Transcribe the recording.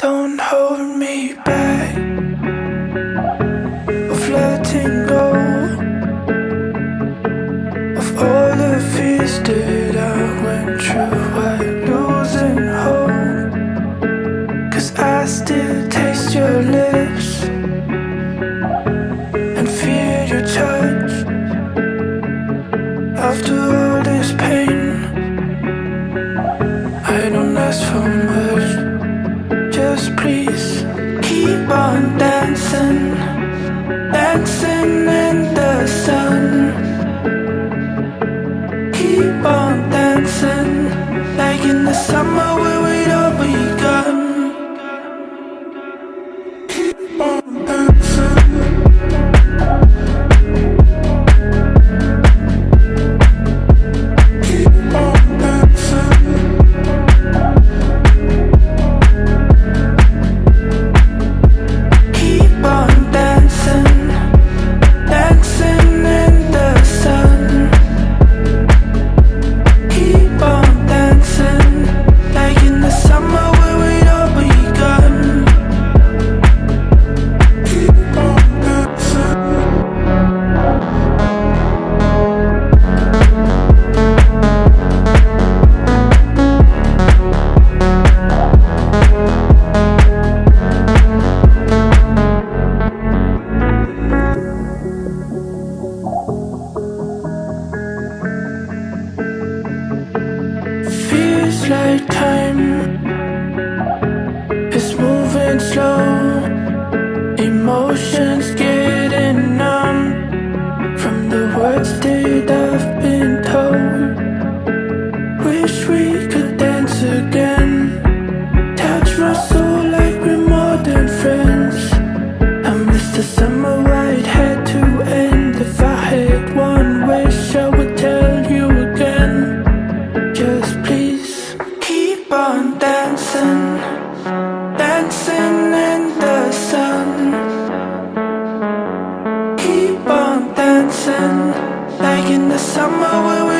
Don't hold me back. Of letting go. Of all the fears that I went through. While losing hope. Cause I still taste your lips. And feel your touch. After all this pain. Dancing in the sun. Keep on dancing, like in the summer where we'd all begun. Keep on Like time dancing, like in the summer where we'd